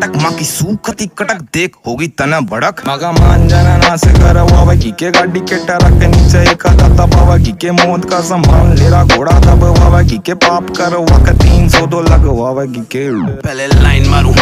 कटक माँ की सूखती कटक देख होगी तना भड़क। मगा मान जाना ना से कर वावा की के गाड़ी के टरक के नीचे एक आता बाबा की के मौत का सम्मान लेरा घोड़ा दब वावा की के पाप कर वक तीन सौ दो लग वावा की के। पहले लाइन मारू